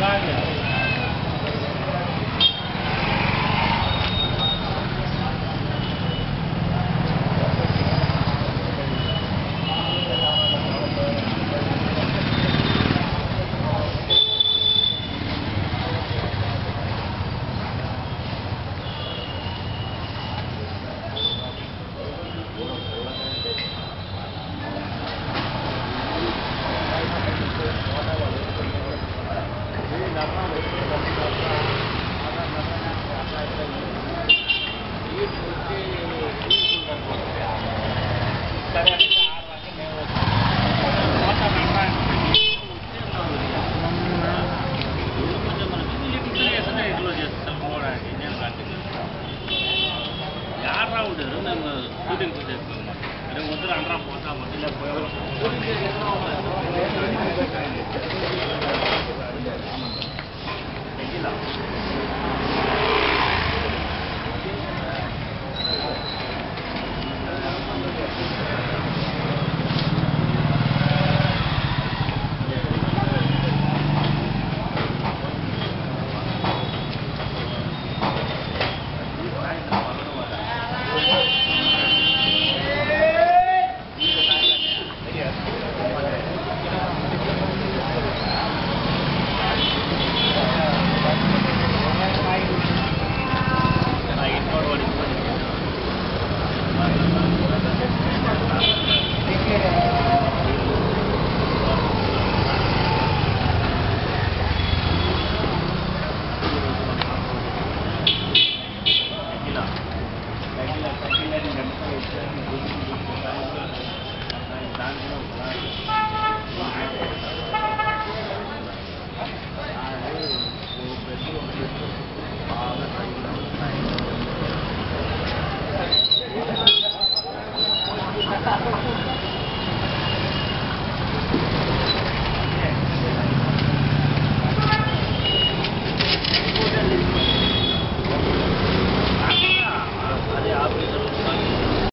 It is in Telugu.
that I know. షూటింగ్ చూసేస్తున్నాం అరే వద్దు అంటారా పోతా వద్దులే పోయా Thank you.